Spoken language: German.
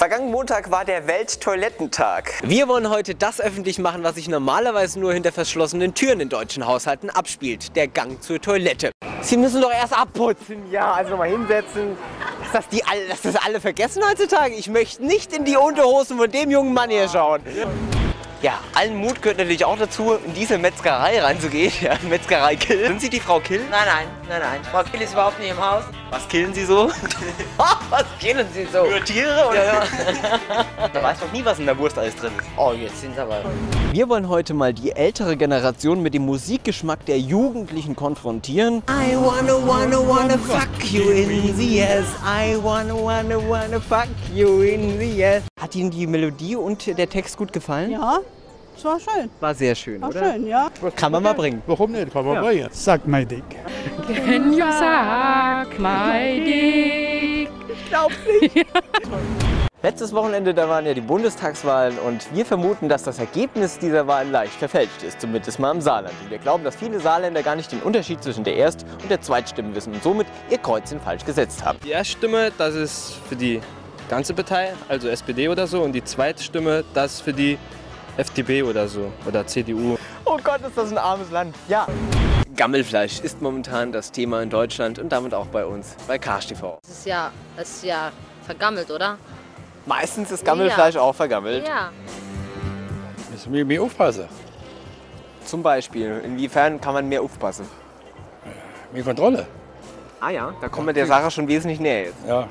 Vergangenen Montag war der Welttoilettentag. Wir wollen heute das öffentlich machen, was sich normalerweise nur hinter verschlossenen Türen in deutschen Haushalten abspielt. Der Gang zur Toilette. Sie müssen doch erst abputzen. Ja, also mal hinsetzen. Dass das, die alle, dass das alle vergessen heutzutage. Ich möchte nicht in die Unterhosen von dem jungen Mann hier schauen. Ja, allen Mut gehört natürlich auch dazu, in diese Metzgerei reinzugehen. Ja, Metzgerei Kill. Sind Sie die Frau Kill? Nein, nein, nein, nein. Frau Kill ist überhaupt nicht im Haus. Was killen Sie so? Was killen Sie so? Nur Tiere? Oder? Ja, ja. Da weiß doch nie, was in der Wurst alles drin ist. Oh, jetzt sind Sie aber. Wir wollen heute mal die ältere Generation mit dem Musikgeschmack der Jugendlichen konfrontieren. I wanna, wanna, wanna fuck you in the ass. I wanna, wanna, wanna fuck you in the ass. Hat Ihnen die Melodie und der Text gut gefallen? Ja, das war schön. War sehr schön, War oder? schön, ja. Kann man mal bringen. Warum nicht? Kann man Ja. bringen. Sag my dick. Can you suck my dick? Letztes Wochenende, da waren ja die Bundestagswahlen und wir vermuten, dass das Ergebnis dieser Wahlen leicht verfälscht ist, zumindest mal im Saarland. Und wir glauben, dass viele Saarländer gar nicht den Unterschied zwischen der Erst- und der Zweitstimme wissen und somit ihr Kreuzchen falsch gesetzt haben. Die Erststimme, das ist für die ganze Partei, also SPD oder so. Und die Zweitstimme, das ist für die FDP oder so. Oder CDU. Oh Gott, ist das ein armes Land. Ja. Gammelfleisch ist momentan das Thema in Deutschland und damit auch bei uns, bei Karsch TV. Das ist ja, das ist ja vergammelt, oder? Meistens ist Gammelfleisch auch vergammelt. Ja. Müssen wir mehr aufpassen. Zum Beispiel, inwiefern kann man mehr aufpassen? Mehr Kontrolle. Ah ja, da kommen wir der Sache schon wesentlich näher jetzt. Ja,